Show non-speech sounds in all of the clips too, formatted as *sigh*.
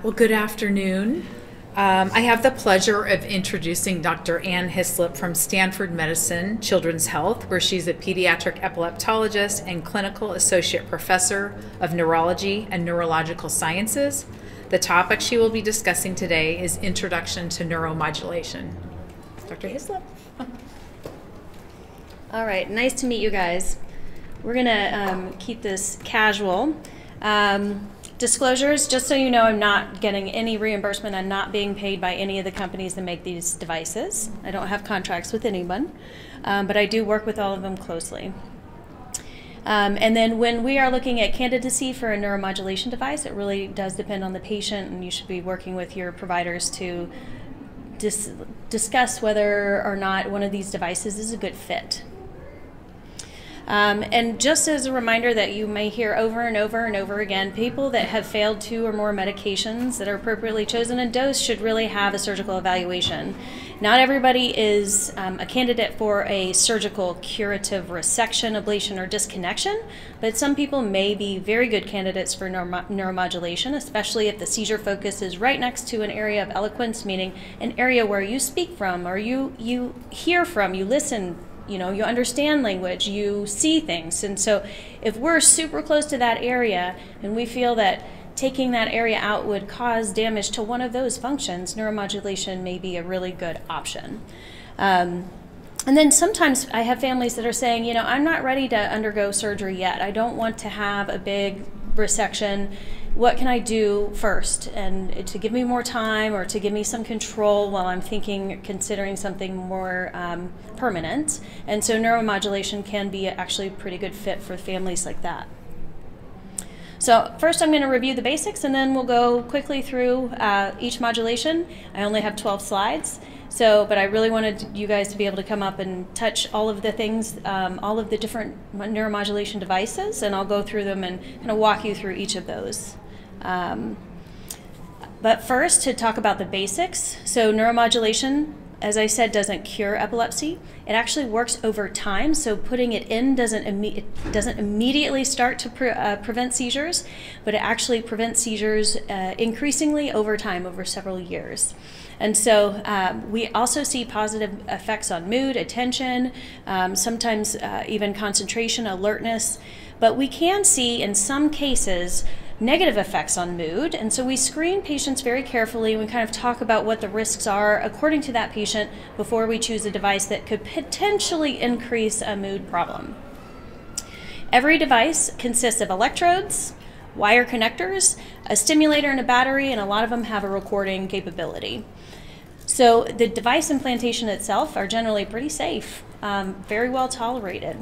Well, good afternoon. Um, I have the pleasure of introducing Dr. Ann Hyslop from Stanford Medicine Children's Health, where she's a pediatric epileptologist and clinical associate professor of neurology and neurological sciences. The topic she will be discussing today is Introduction to Neuromodulation. Dr. Hyslop. *laughs* All right, nice to meet you guys. We're gonna um, keep this casual. Um, disclosures, just so you know, I'm not getting any reimbursement. I'm not being paid by any of the companies that make these devices. I don't have contracts with anyone, um, but I do work with all of them closely. Um, and then when we are looking at candidacy for a neuromodulation device, it really does depend on the patient, and you should be working with your providers to dis- discuss whether or not one of these devices is a good fit. Um, and just as a reminder that you may hear over and over and over again, people that have failed two or more medications that are appropriately chosen and dosed should really have a surgical evaluation. Not everybody is um, a candidate for a surgical curative resection, ablation, or disconnection, but some people may be very good candidates for neuro- neuromodulation, especially if the seizure focus is right next to an area of eloquence, meaning an area where you speak from or you, you hear from, you listen you know you understand language you see things and so if we're super close to that area and we feel that taking that area out would cause damage to one of those functions neuromodulation may be a really good option um, and then sometimes I have families that are saying, you know, I'm not ready to undergo surgery yet. I don't want to have a big resection what can I do first and to give me more time or to give me some control while I'm thinking, considering something more um, permanent. And so neuromodulation can be actually a pretty good fit for families like that. So first I'm going to review the basics and then we'll go quickly through uh, each modulation. I only have 12 slides. So, but I really wanted you guys to be able to come up and touch all of the things, um, all of the different neuromodulation devices, and I'll go through them and kind of walk you through each of those. Um, but first, to talk about the basics. So, neuromodulation, as I said, doesn't cure epilepsy. It actually works over time. So, putting it in doesn't imme- it doesn't immediately start to pre- uh, prevent seizures, but it actually prevents seizures uh, increasingly over time, over several years. And so um, we also see positive effects on mood, attention, um, sometimes uh, even concentration, alertness. But we can see in some cases negative effects on mood. And so we screen patients very carefully. We kind of talk about what the risks are according to that patient before we choose a device that could potentially increase a mood problem. Every device consists of electrodes, wire connectors, a stimulator, and a battery, and a lot of them have a recording capability. So the device implantation itself are generally pretty safe, um, very well tolerated.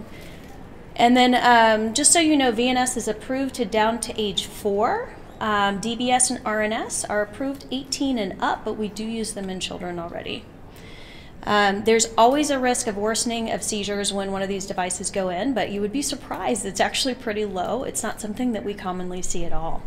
And then, um, just so you know, VNS is approved to down to age four. Um, DBS and RNS are approved 18 and up, but we do use them in children already. Um, there's always a risk of worsening of seizures when one of these devices go in, but you would be surprised. It's actually pretty low. It's not something that we commonly see at all.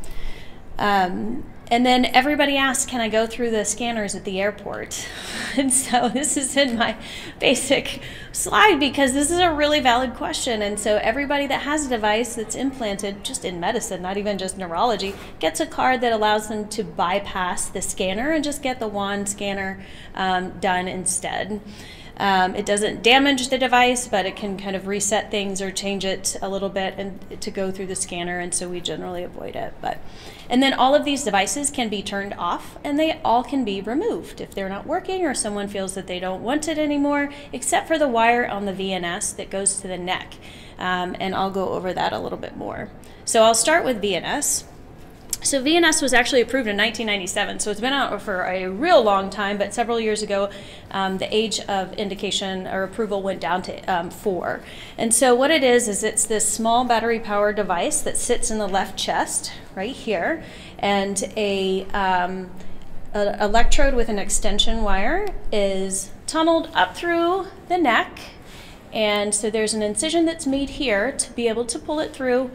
Um, and then everybody asks, can I go through the scanners at the airport? *laughs* And so this is in my basic slide because this is a really valid question. And so everybody that has a device that's implanted just in medicine, not even just neurology, gets a card that allows them to bypass the scanner and just get the wand scanner um, done instead. Um, it doesn't damage the device, but it can kind of reset things or change it a little bit and to go through the scanner, and so we generally avoid it. But and then all of these devices can be turned off, and they all can be removed if they're not working or someone feels that they don't want it anymore, except for the wire on the VNS that goes to the neck. Um, and I'll go over that a little bit more. So I'll start with VNS. So VNS was actually approved in 1997, so it's been out for a real long time. But several years ago, um, the age of indication or approval went down to um, four. And so what it is is it's this small battery-powered device that sits in the left chest, right here, and a, um, a electrode with an extension wire is tunneled up through the neck. And so there's an incision that's made here to be able to pull it through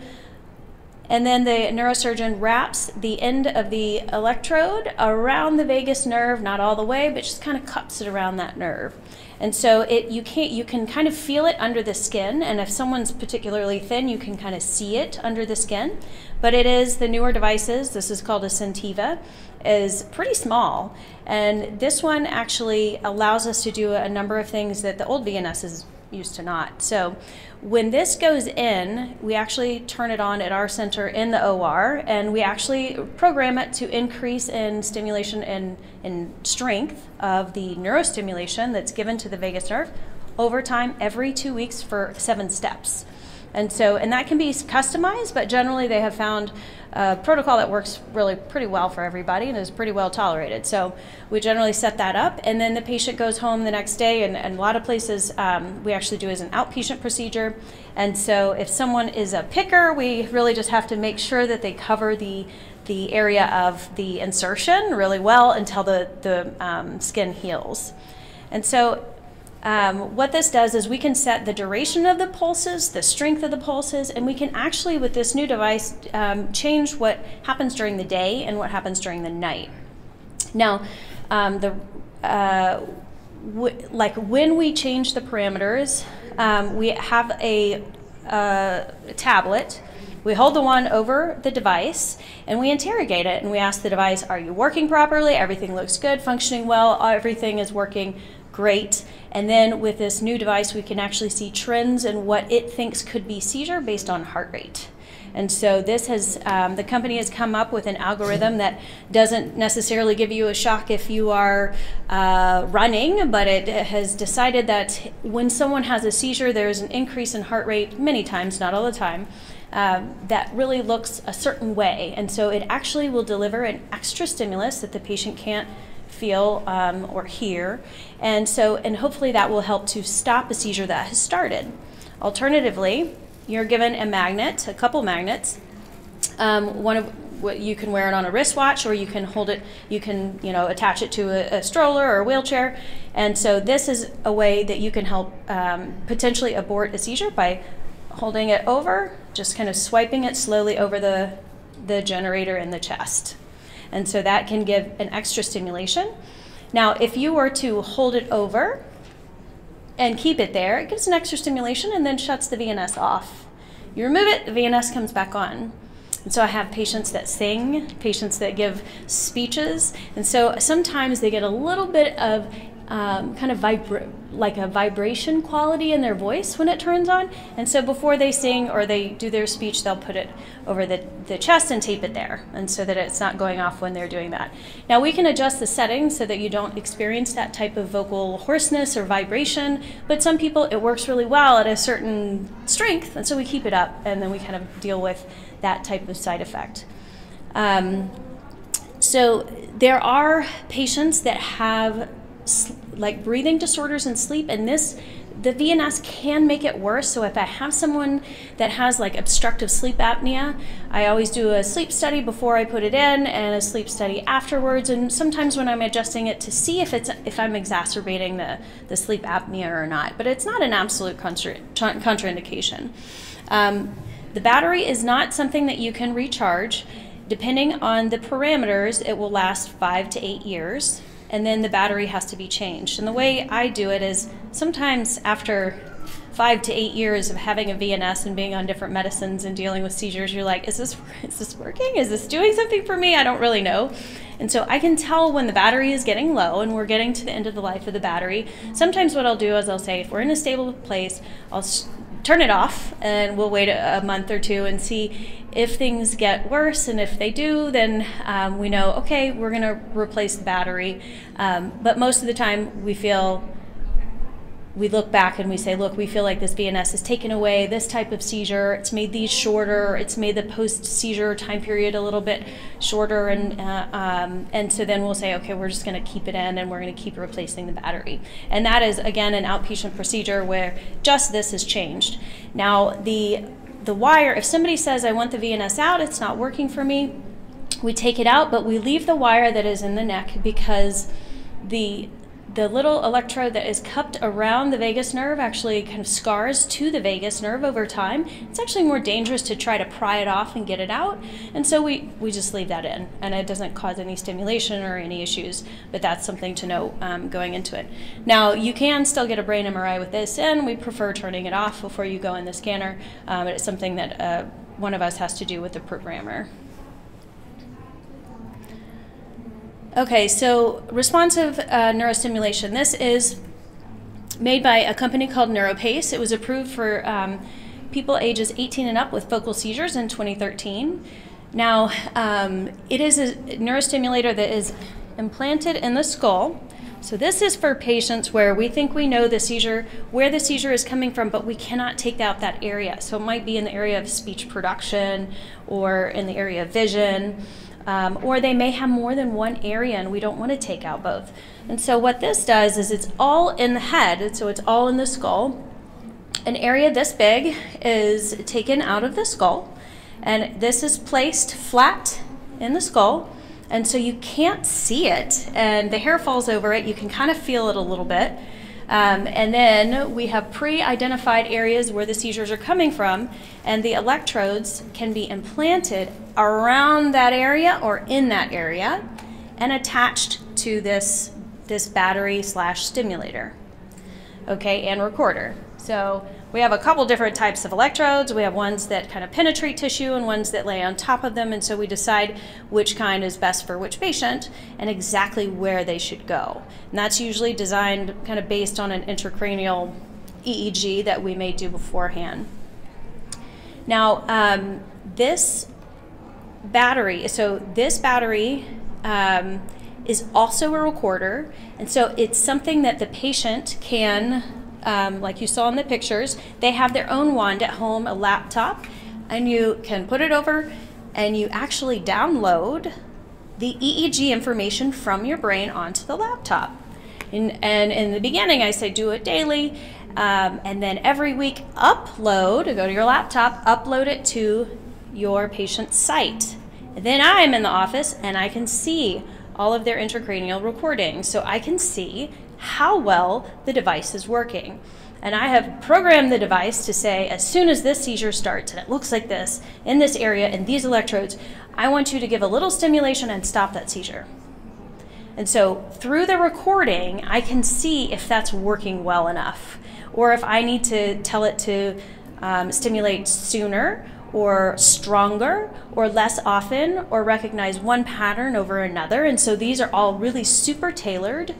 and then the neurosurgeon wraps the end of the electrode around the vagus nerve, not all the way, but just kind of cups it around that nerve. And so it you can't you can kind of feel it under the skin, and if someone's particularly thin, you can kind of see it under the skin. but it is the newer devices. This is called a Sentiva, is pretty small, and this one actually allows us to do a number of things that the old VNSs used to not. So when this goes in, we actually turn it on at our center in the OR, and we actually program it to increase in stimulation and in strength of the neurostimulation that's given to the vagus nerve over time every two weeks for seven steps. And so, and that can be customized, but generally they have found a protocol that works really pretty well for everybody and is pretty well tolerated. So we generally set that up, and then the patient goes home the next day. And, and a lot of places um, we actually do as an outpatient procedure. And so if someone is a picker, we really just have to make sure that they cover the the area of the insertion really well until the the um, skin heals. And so um, what this does is we can set the duration of the pulses, the strength of the pulses, and we can actually, with this new device, um, change what happens during the day and what happens during the night. Now, um, the uh, like when we change the parameters, um, we have a, uh, a tablet we hold the one over the device and we interrogate it and we ask the device, Are you working properly? Everything looks good, functioning well, everything is working great. And then with this new device, we can actually see trends and what it thinks could be seizure based on heart rate. And so this has, um, the company has come up with an algorithm that doesn't necessarily give you a shock if you are uh, running, but it has decided that when someone has a seizure, there's an increase in heart rate many times, not all the time. Um, that really looks a certain way. And so it actually will deliver an extra stimulus that the patient can't feel um, or hear. And so, and hopefully that will help to stop a seizure that has started. Alternatively, you're given a magnet, a couple magnets. Um, one of what you can wear it on a wristwatch or you can hold it you can you know attach it to a, a stroller or a wheelchair and so this is a way that you can help um, potentially abort a seizure by holding it over just kind of swiping it slowly over the the generator in the chest and so that can give an extra stimulation. Now, if you were to hold it over and keep it there, it gives an extra stimulation and then shuts the VNS off. You remove it, the VNS comes back on. And so I have patients that sing, patients that give speeches, and so sometimes they get a little bit of um, kind of vibra- like a vibration quality in their voice when it turns on. And so before they sing or they do their speech, they'll put it over the, the chest and tape it there, and so that it's not going off when they're doing that. Now we can adjust the settings so that you don't experience that type of vocal hoarseness or vibration. But some people it works really well at a certain strength, and so we keep it up, and then we kind of deal with that type of side effect. Um, so there are patients that have like breathing disorders and sleep and this the VNS can make it worse. So if I have someone that has like obstructive sleep apnea, I always do a sleep study before I put it in and a sleep study afterwards. And sometimes when I'm adjusting it to see if it's if I'm exacerbating the, the sleep apnea or not. But it's not an absolute contra- contraindication. Um, the battery is not something that you can recharge. Depending on the parameters, it will last five to eight years and then the battery has to be changed. And the way I do it is sometimes after five to eight years of having a VNS and being on different medicines and dealing with seizures, you're like, is this *laughs* is this working? Is this doing something for me? I don't really know. And so I can tell when the battery is getting low and we're getting to the end of the life of the battery. Sometimes what I'll do is I'll say, if we're in a stable place, I'll turn it off and we'll wait a, month or two and see if things get worse. And if they do, then um, we know, okay, we're going to replace the battery. Um, but most of the time, we feel we look back and we say, look, we feel like this VNS has taken away this type of seizure. It's made these shorter. It's made the post seizure time period a little bit shorter. And, uh, um, and so then we'll say, okay, we're just going to keep it in and we're going to keep replacing the battery. And that is, again, an outpatient procedure where just this has changed. Now, the, the wire, if somebody says, I want the VNS out, it's not working for me, we take it out, but we leave the wire that is in the neck because the the little electrode that is cupped around the vagus nerve actually kind of scars to the vagus nerve over time. It's actually more dangerous to try to pry it off and get it out. And so we, we just leave that in and it doesn't cause any stimulation or any issues, but that's something to know um, going into it. Now you can still get a brain MRI with this and we prefer turning it off before you go in the scanner. Um, it's something that uh, one of us has to do with the programmer. Okay, so responsive uh, neurostimulation. This is made by a company called NeuroPace. It was approved for um, people ages 18 and up with focal seizures in 2013. Now, um, it is a neurostimulator that is implanted in the skull. So this is for patients where we think we know the seizure, where the seizure is coming from, but we cannot take out that area. So it might be in the area of speech production or in the area of vision. Um, or they may have more than one area and we don't want to take out both. And so what this does is it's all in the head, so it's all in the skull. An area this big is taken out of the skull and this is placed flat in the skull and so you can't see it and the hair falls over it you can kind of feel it a little bit um, and then we have pre-identified areas where the seizures are coming from and the electrodes can be implanted around that area or in that area and attached to this this battery slash stimulator okay and recorder. So we have a couple different types of electrodes. We have ones that kind of penetrate tissue and ones that lay on top of them. And so we decide which kind is best for which patient and exactly where they should go. And that's usually designed kind of based on an intracranial EEG that we may do beforehand. Now, um, this battery, so this battery um, is also a recorder. And so it's something that the patient can um, like you saw in the pictures, they have their own wand at home, a laptop, and you can put it over and you actually download the EEG information from your brain onto the laptop. And, and in the beginning, I say do it daily, um, and then every week upload, go to your laptop, upload it to your patient's site. Then I'm in the office and I can see all of their intracranial recordings. So I can see how well the device is working. And I have programmed the device to say, as soon as this seizure starts and it looks like this in this area in these electrodes, I want you to give a little stimulation and stop that seizure. And so through the recording, I can see if that's working well enough or if I need to tell it to um, stimulate sooner or stronger or less often or recognize one pattern over another. And so these are all really super tailored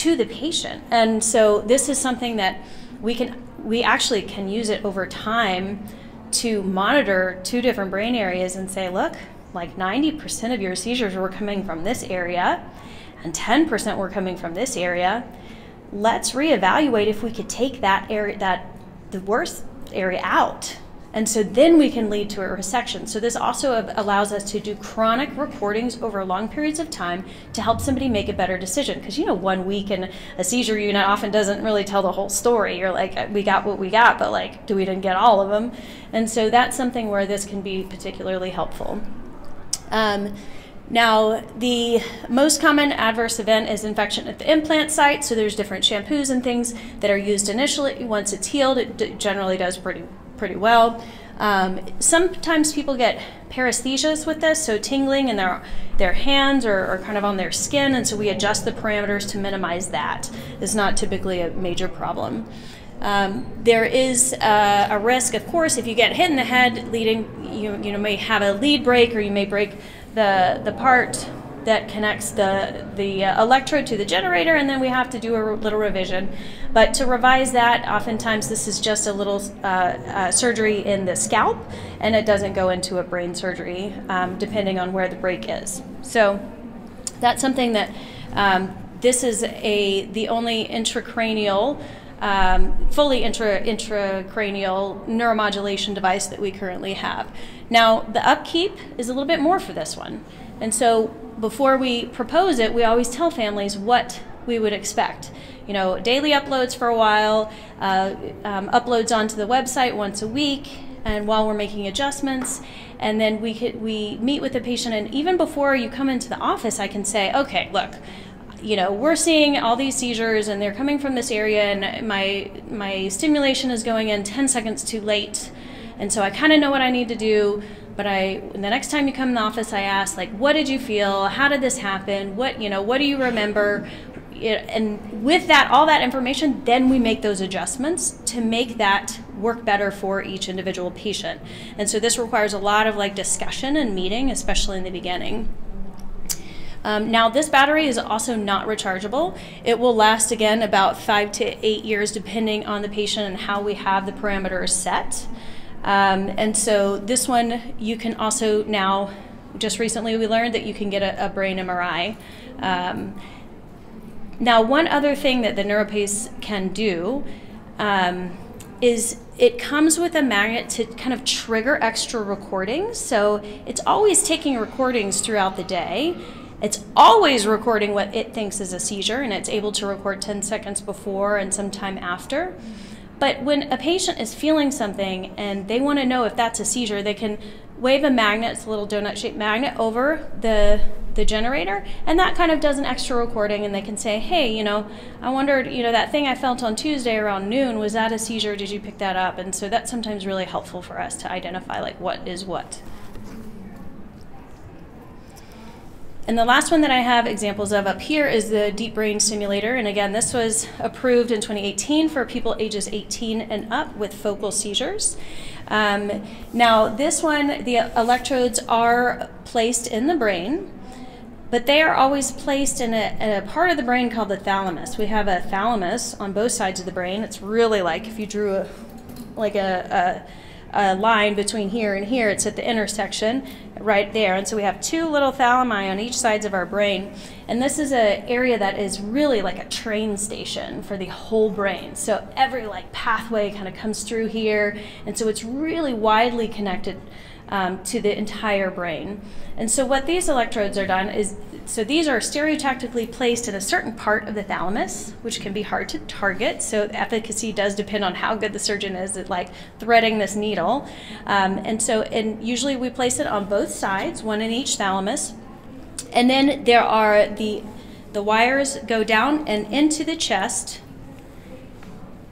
to the patient. And so this is something that we can we actually can use it over time to monitor two different brain areas and say, look, like 90% of your seizures were coming from this area and 10% were coming from this area. Let's reevaluate if we could take that area that the worst area out and so then we can lead to a resection. So this also allows us to do chronic recordings over long periods of time to help somebody make a better decision. Because you know, one week in a seizure unit often doesn't really tell the whole story. You're like, we got what we got, but like, do we didn't get all of them? And so that's something where this can be particularly helpful. Um, now, the most common adverse event is infection at the implant site. So there's different shampoos and things that are used initially. Once it's healed, it generally does pretty pretty well. Um, sometimes people get paresthesias with this, so tingling in their their hands or, or, kind of on their skin, and so we adjust the parameters to minimize that. It's not typically a major problem. Um, there is uh, a risk, of course, if you get hit in the head, leading you you know may have a lead break or you may break the the part that connects the, the uh, electrode to the generator, and then we have to do a little revision. But to revise that, oftentimes this is just a little uh, uh, surgery in the scalp, and it doesn't go into a brain surgery, um, depending on where the break is. So that's something that um, this is a the only intracranial um, fully intra, intracranial neuromodulation device that we currently have. Now, the upkeep is a little bit more for this one. And so before we propose it, we always tell families what we would expect. You know, daily uploads for a while, uh, um, uploads onto the website once a week, and while we're making adjustments, and then we could, we meet with the patient, and even before you come into the office, I can say, okay, look, you know, we're seeing all these seizures, and they're coming from this area, and my my stimulation is going in 10 seconds too late, and so I kind of know what I need to do but I the next time you come in the office I ask like what did you feel? How did this happen? What you know what do you remember and with that, all that information, then we make those adjustments to make that work better for each individual patient. And so this requires a lot of like discussion and meeting, especially in the beginning. Um, now, this battery is also not rechargeable. It will last again about five to eight years, depending on the patient and how we have the parameters set. Um, and so, this one you can also now, just recently we learned that you can get a, a brain MRI. Um, now, one other thing that the NeuroPace can do um, is it comes with a magnet to kind of trigger extra recordings. So it's always taking recordings throughout the day. It's always recording what it thinks is a seizure, and it's able to record 10 seconds before and sometime after. But when a patient is feeling something and they want to know if that's a seizure, they can wave a magnet, it's a little donut shaped magnet, over the the generator and that kind of does an extra recording and they can say hey you know i wondered you know that thing i felt on tuesday around noon was that a seizure did you pick that up and so that's sometimes really helpful for us to identify like what is what And the last one that I have examples of up here is the deep brain stimulator. And again, this was approved in 2018 for people ages 18 and up with focal seizures. Um, now, this one, the electrodes are placed in the brain, but they are always placed in a, a part of the brain called the thalamus. We have a thalamus on both sides of the brain. It's really like if you drew a, like a, a a line between here and here. It's at the intersection right there. And so we have two little thalami on each sides of our brain. And this is an area that is really like a train station for the whole brain. So every like pathway kind of comes through here. And so it's really widely connected um, to the entire brain. And so what these electrodes are done is so these are stereotactically placed in a certain part of the thalamus, which can be hard to target. So efficacy does depend on how good the surgeon is at like threading this needle. Um, and so, and usually we place it on both sides, one in each thalamus. And then there are the the wires go down and into the chest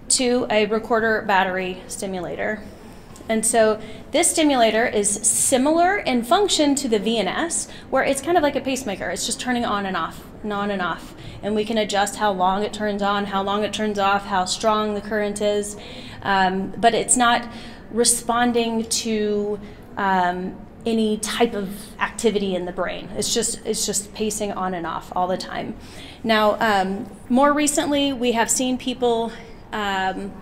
to a recorder battery stimulator. And so this stimulator is similar in function to the VNS, where it's kind of like a pacemaker. It's just turning on and off, and on and off. And we can adjust how long it turns on, how long it turns off, how strong the current is. Um, but it's not responding to um, any type of activity in the brain. It's just it's just pacing on and off all the time. Now, um, more recently, we have seen people um,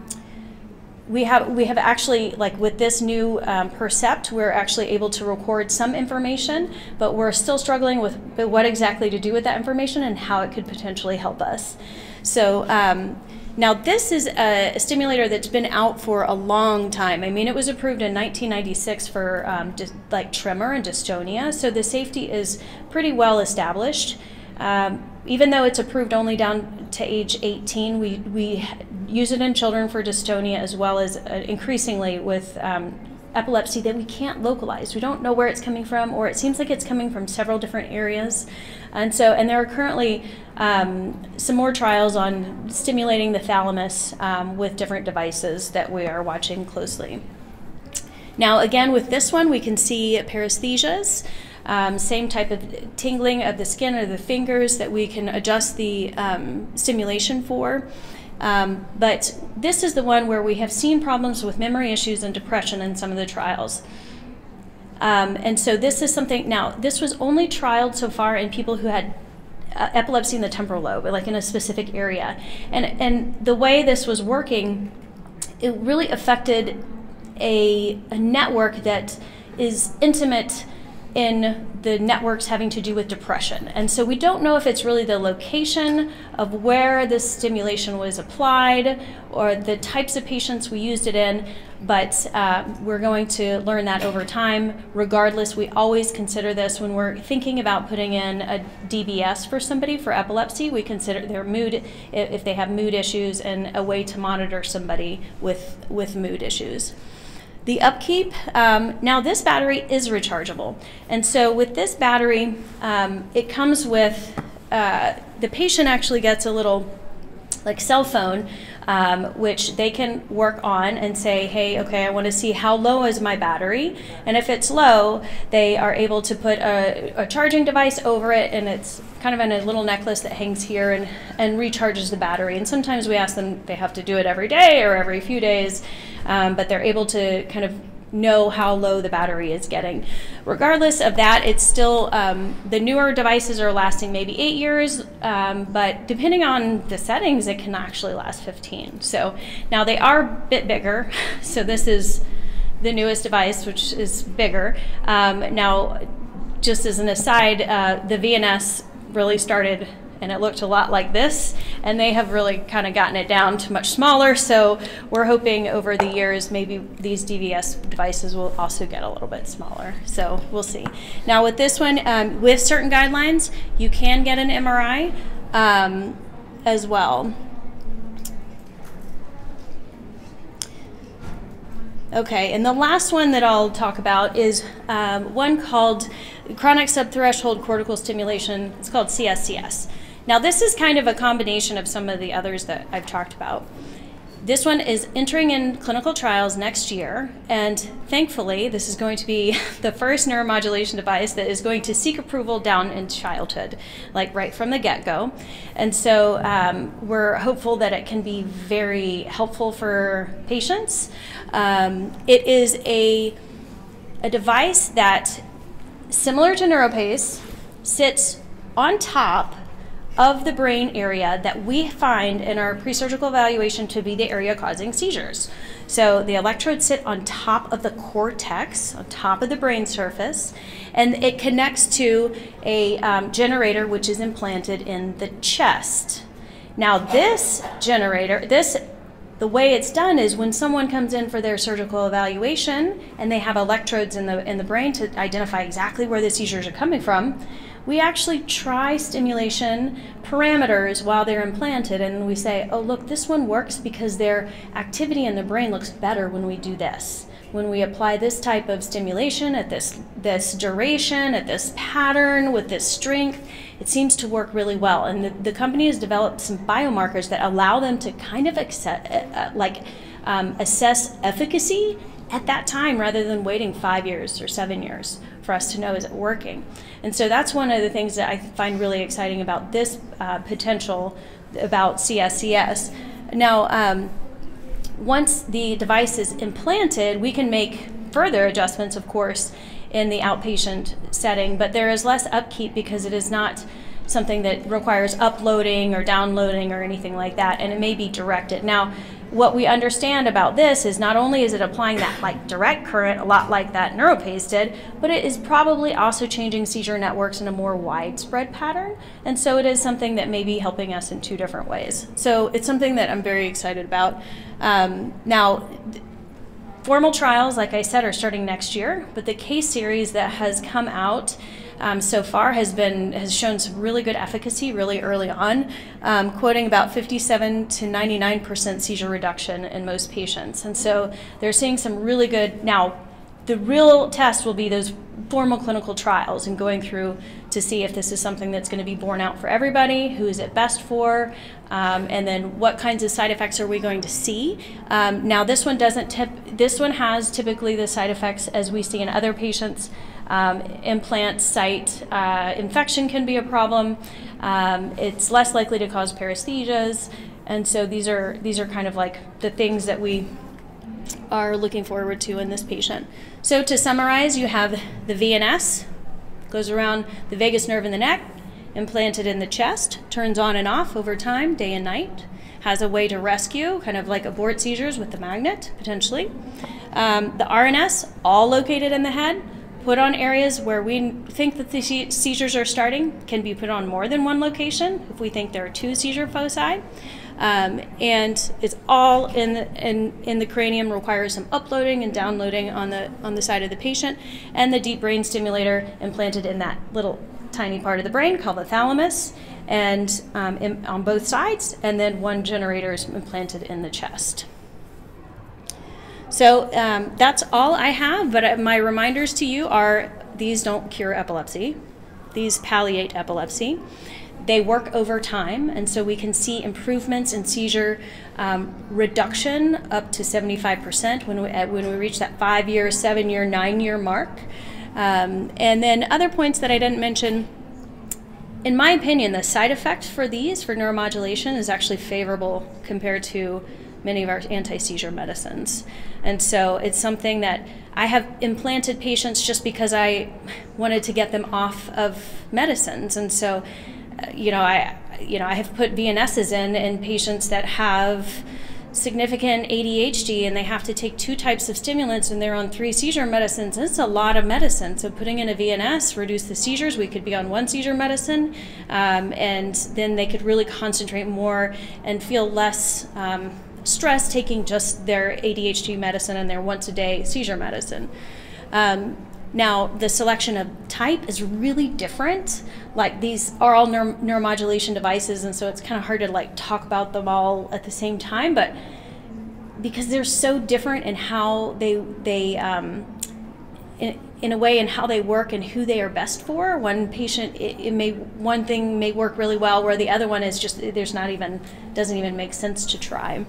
we have we have actually like with this new um, Percept, we're actually able to record some information, but we're still struggling with what exactly to do with that information and how it could potentially help us. So. Um, now, this is a, stimulator that's been out for a long time. I mean, it was approved in 1996 for um, like tremor and dystonia, so the safety is pretty well established. Um, even though it's approved only down to age 18, we, we use it in children for dystonia as well as uh, increasingly with um, epilepsy that we can't localize. We don't know where it's coming from, or it seems like it's coming from several different areas. And so, and there are currently um, some more trials on stimulating the thalamus um, with different devices that we are watching closely. Now, again, with this one, we can see paresthesias. Um, same type of tingling of the skin or the fingers that we can adjust the um, stimulation for. Um, but this is the one where we have seen problems with memory issues and depression in some of the trials. Um, and so this is something, now, this was only trialed so far in people who had uh, epilepsy in the temporal lobe, like in a specific area. And, and the way this was working, it really affected a, a network that is intimate in the networks having to do with depression. And so we don't know if it's really the location of where this stimulation was applied or the types of patients we used it in, but uh, we're going to learn that over time. Regardless, we always consider this when we're thinking about putting in a DBS for somebody for epilepsy. We consider their mood, if they have mood issues, and a way to monitor somebody with, with mood issues. The upkeep, um, now this battery is rechargeable. And so with this battery, um, it comes with, uh, the patient actually gets a little like cell phone um, which they can work on and say, hey, okay, I want to see how low is my battery. And if it's low, they are able to put a, a charging device over it, and it's kind of in a little necklace that hangs here and, and recharges the battery. And sometimes we ask them they have to do it every day or every few days, um, but they're able to kind of know how low the battery is getting. Regardless of that, it's still um, the newer devices are lasting maybe eight years, um, but depending on the settings, it can actually last 15. So now they are a bit bigger. *laughs* So this is the newest device, which is bigger. Um, now, just as an aside, uh, the VNS really started and it looked a lot like this. And they have really kind of gotten it down to much smaller. So we're hoping over the years maybe these DBS devices will also get a little bit smaller. So we'll see. Now with this one, um, with certain guidelines, you can get an MRI um, as well. Okay, and the last one that I'll talk about is um, one called chronic subthreshold cortical stimulation. It's called CSCS. Now, this is kind of a combination of some of the others that I've talked about. This one is entering in clinical trials next year, and thankfully, this is going to be *laughs* the first neuromodulation device that is going to seek approval down in childhood, like right from the get go. And so, um, we're hopeful that it can be very helpful for patients. Um, it is a, a device that, similar to NeuroPace, sits on top of the brain area that we find in our pre-surgical evaluation to be the area causing seizures. So the electrodes sit on top of the cortex, on top of the brain surface, and it connects to a um, generator which is implanted in the chest. Now this generator, this the way it's done is when someone comes in for their surgical evaluation and they have electrodes in the in the brain to identify exactly where the seizures are coming from, we actually try stimulation parameters while they're implanted and we say, oh, look, this one works because their activity in the brain looks better when we do this. When we apply this type of stimulation at this, this duration, at this pattern, with this strength, it seems to work really well. And the, the company has developed some biomarkers that allow them to kind of accept, uh, uh, like um, assess efficacy at that time rather than waiting five years or seven years for us to know is it working. And so that's one of the things that I find really exciting about this uh, potential about CSCS. Now, um, once the device is implanted, we can make further adjustments, of course, in the outpatient setting, but there is less upkeep because it is not something that requires uploading or downloading or anything like that, and it may be directed. Now, what we understand about this is not only is it applying that like direct current a lot like that neuropace did but it is probably also changing seizure networks in a more widespread pattern. And so it is something that may be helping us in two different ways. So it's something that i'm very excited about. Um, now formal trials like i said are starting next year but the case series that has come out um, so far has been has shown some really good efficacy really early on, um, quoting about 57 to 99 percent seizure reduction in most patients. And so they're seeing some really good now. The real test will be those formal clinical trials and going through to see if this is something that's going to be borne out for everybody, who is it best for, um, and then what kinds of side effects are we going to see. Um, now, this one doesn't tip, this one has typically the side effects as we see in other patients. Um, implant site uh, infection can be a problem. Um, it's less likely to cause paresthesias, and so these are these are kind of like the things that we are looking forward to in this patient. So to summarize, you have the VNS, goes around the vagus nerve in the neck, implanted in the chest, turns on and off over time, day and night, has a way to rescue, kind of like abort seizures with the magnet, potentially. Um, the RNS, all located in the head, put on areas where we think that the seizures are starting, can be put on more than one location if we think there are two seizure foci. Um, and it's all in the, in, in the cranium requires some uploading and downloading on the on the side of the patient and the deep brain stimulator implanted in that little tiny part of the brain called the thalamus and um, in, on both sides and then one generator is implanted in the chest so um, that's all I have, but uh, my reminders to you are these don't cure epilepsy, these palliate epilepsy. They work over time, and so we can see improvements in seizure um, reduction up to 75% when we, when we reach that five year, seven year, nine year mark. Um, and then other points that I didn't mention. In my opinion, the side effect for these, for neuromodulation, is actually favorable compared to many of our anti seizure medicines. And so it's something that I have implanted patients just because I wanted to get them off of medicines. And so you know, I you know, I have put VNSs in in patients that have significant ADHD and they have to take two types of stimulants and they're on three seizure medicines. It's a lot of medicine. So putting in a VNS reduce the seizures. We could be on one seizure medicine, um, and then they could really concentrate more and feel less. Um, stress taking just their ADHD medicine and their once a day seizure medicine. Um, now, the selection of type is really different. Like these are all neuro- neuromodulation devices, and so it's kind of hard to like talk about them all at the same time. But because they're so different in how they they um, in, in a way in how they work and who they are best for. One patient, it, it may one thing may work really well, where the other one is just there's not even doesn't even make sense to try.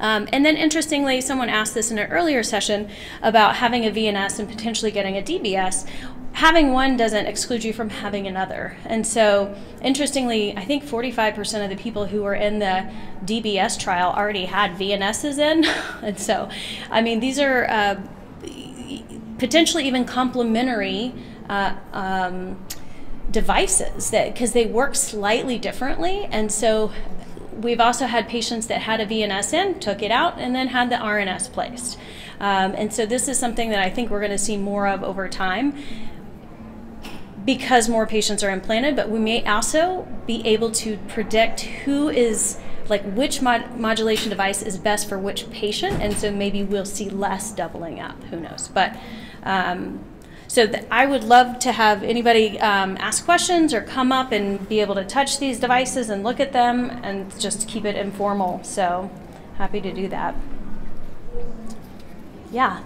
Um, and then interestingly, someone asked this in an earlier session about having a VNS and potentially getting a DBS. Having one doesn't exclude you from having another. And so, interestingly, I think 45% of the people who were in the DBS trial already had VNSs in. *laughs* and so, I mean, these are uh, potentially even complementary. Uh, um, devices that because they work slightly differently and so we've also had patients that had a VNS in, took it out, and then had the RNS placed. Um, and so this is something that I think we're going to see more of over time because more patients are implanted, but we may also be able to predict who is like which mod- modulation device is best for which patient, and so maybe we'll see less doubling up. Who knows? But um, so th- I would love to have anybody um, ask questions or come up and be able to touch these devices and look at them and just keep it informal. So happy to do that. Yeah.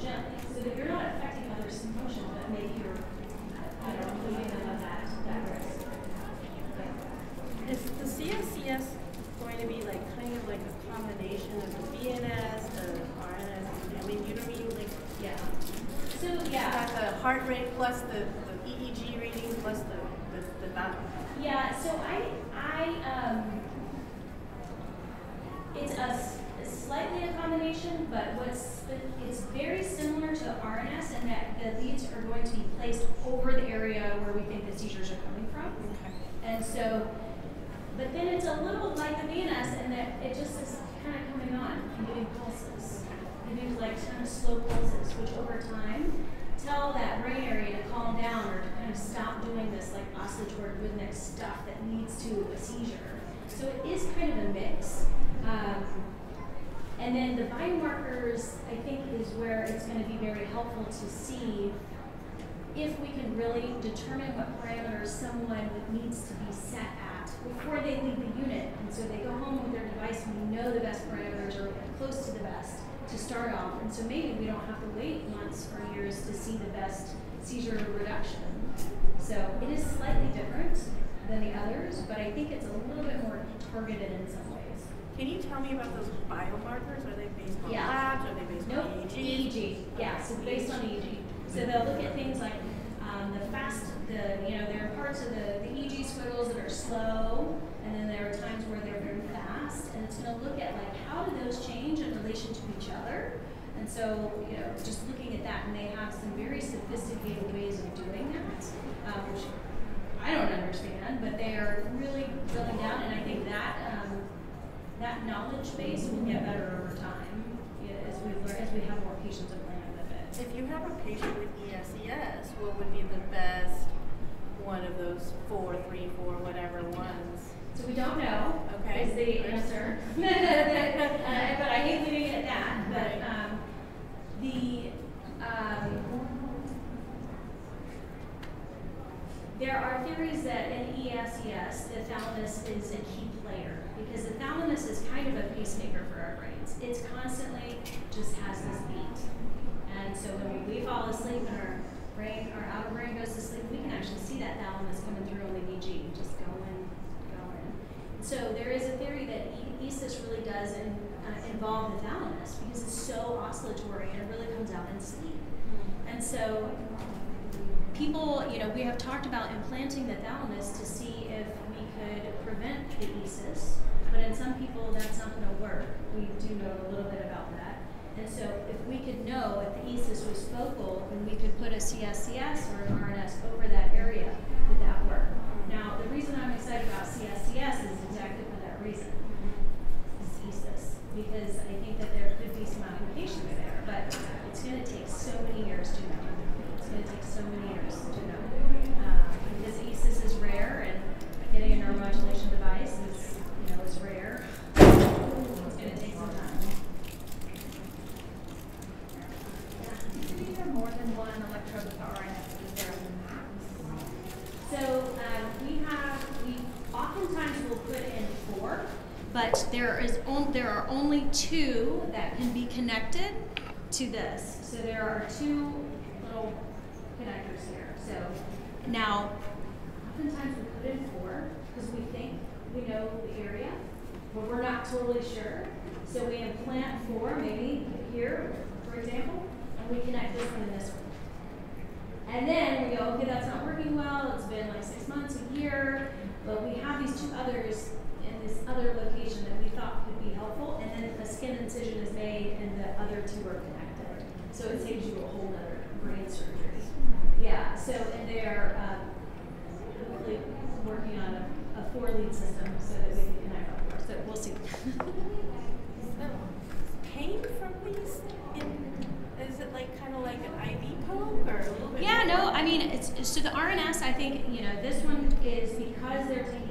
gently, so that you're not affecting others' emotions, but maybe you're, you know, leaving them on that, that risk. Yeah. Is the CSCS going to be like kind of like a combination of the VNS, the RNS, I mean, you know what I mean? Like, yeah. So, yeah. You the heart rate plus the, the EEG reading plus the, the, the value. Yeah, so And so, but then it's a little like the VNS in that it just is kind of coming on and giving pulses, giving like kind of slow pulses, which over time tell that brain area to calm down or to kind of stop doing this like oscillatory rhythmic stuff that leads to a seizure. So it is kind of a mix. Um, and then the biomarkers, I think, is where it's going to be very helpful to see if we can really determine what parameters someone needs to be set at before they leave the unit. And so they go home with their device and we know the best parameters or close to the best to start off. And so maybe we don't have to wait months or years to see the best seizure reduction. So it is slightly different than the others, but I think it's a little bit more targeted in some ways. Can you tell me about those biomarkers? Are they based on yeah. labs? Are they based nope. on EEG? EEG, yeah, so based on EEG. So they'll look at things like um, the fast, the you know, there are parts of the, the EEG squiggles that are slow, and then there are times where they're very fast. And it's going to look at like how do those change in relation to each other. And so, you know, just looking at that, and they have some very sophisticated ways of doing that, um, which I don't understand, but they are really drilling down, and I think that um, that knowledge base will get better over time as we learn, as we have more patients and plan with it. If you have a patient with ESES, what would be the best one of those four, three, four, whatever ones? So we don't know. Okay. Is the answer. *laughs* *laughs* uh, but I hate leaving it at that. But um, the um, there are theories that in ESES, the thalamus is a key player because the thalamus is kind of a pacemaker for our brains. It's constantly just has this beat. And so when we fall asleep and our brain, our outer brain goes to sleep, we can actually see that thalamus coming through on the EEG, just going, going. So there is a theory that ESES really does in, uh, involve the thalamus because it's so oscillatory and it really comes out in sleep. And so people, you know, we have talked about implanting the thalamus to see if we could prevent the ESES, but in some people that's not going to work. We do know a little bit about that. So if we could know if the ESES was focal, then we could put a CSCS or an RNS over that area, would that work? Now, the reason I'm excited about CSCS is exactly for that reason. Is ESES. Because I think that there could be some application there, but it's going to take so many years to know. It's going to take so many years to know. Um, because ESES is rare and getting a neuromodulation device is, you know, is rare. It's going to take some time. Is there more than one electrode with the RNS? Is there So um, we have, we oftentimes will put in four, but there is on, there are only two that can be connected to this. So there are two little connectors here. So now, oftentimes we put in four because we think we know the area, but we're not totally sure. So we implant four, maybe here, for example, and we connect this one and this one. And then we go, okay, that's not working well. It's been like six months, a year, but we have these two others this other location that we thought could be helpful. And then a skin incision is made, and the other two are connected. So it saves you a whole other brain surgery. Yeah. So and they're um, hopefully working on a, a four-lead system so that we can connect all four. So we'll see. Pain from these? In, is it like kind of like an IV poke or a little bit? Yeah, no, I mean, it's, so the RNS, I think, you know, this one is because they're taking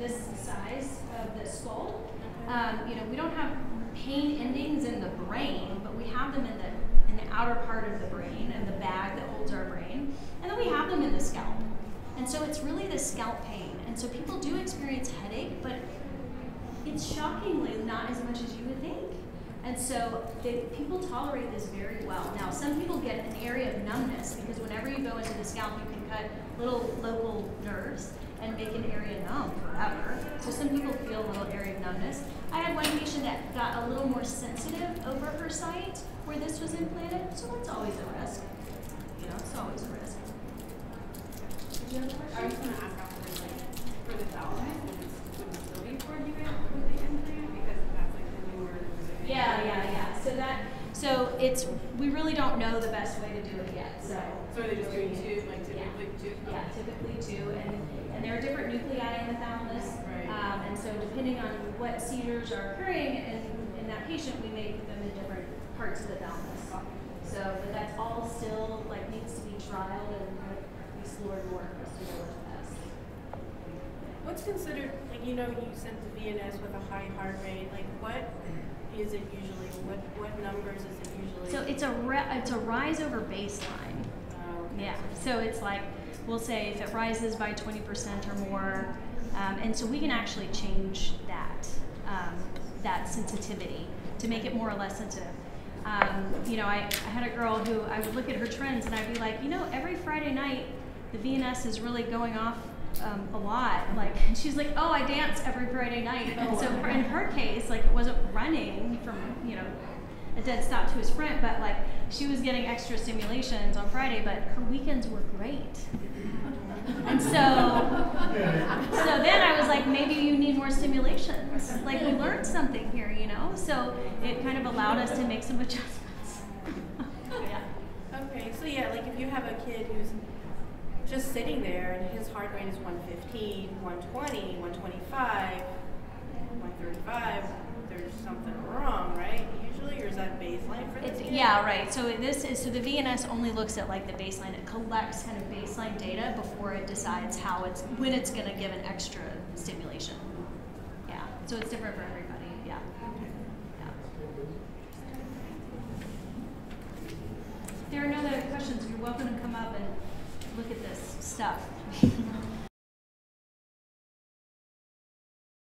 this size of the skull. Um, you know, we don't have pain endings in the brain, but we have them in the in the outer part of the brain and the bag that holds our brain, and then we have them in the scalp. And so it's really the scalp pain. And so people do experience headache, but it's shockingly not as much as you would think. And so they, people tolerate this very well. Now, some people get an area of numbness because whenever you go into the scalp, you can cut little local nerves and make an area numb forever. So some people feel a little area of numbness. I had one patient that got a little more sensitive over her site where this was implanted, so it's always a risk. You know, it's always a risk. Did you have a question? I was gonna ask after, like, for the thalamus, would it, still be for with the implant? Because that's like the newer. Yeah, yeah, yeah. So that, so it's, we really don't know the best way to do it yet, so. So are they just doing two, like typically two? Yeah, typically two, and, and there are different nuclei in the thalamus. Right. Um, and so depending on what seizures are occurring in, in that patient, we may put them in different parts of the thalamus. So, but that's all still, like, needs to be trialed and like, explored more for us to know what's best. What's considered, like, you know, you sent the VNS with a high heart rate. Like, what is it usually? What what numbers is it usually? So it's a, re- it's a rise over baseline. Oh, okay. Yeah, so it's like, we'll say if it rises by 20% or more, um, and so we can actually change that, um, that sensitivity to make it more or less sensitive. Um, you know, I, I had a girl who I would look at her trends and I'd be like, you know, every Friday night the VNS is really going off um, a lot. Like, and she's like, oh, I dance every Friday night. And so in her case, like, it wasn't running from, you know, a dead stop to a sprint, but like she was getting extra stimulations on Friday, but her weekends were great. And so, so then I was like, maybe you need more stimulations. Like we learned something here, you know. So it kind of allowed us to make some adjustments. yeah. Okay, so yeah, like if you have a kid who's just sitting there and his heart rate is 115, 120, 125, 135, there's something wrong, right? Usually, or is that baseline for this It's, kid? yeah, right. So this is so the VNS only looks at like the baseline. It collects kind of baseline data before it decides how it's when it's going to give an extra stimulation. Yeah. So it's different for everybody. Yeah. Yeah. There are no other questions, you're welcome to come up and look at this stuff. *laughs*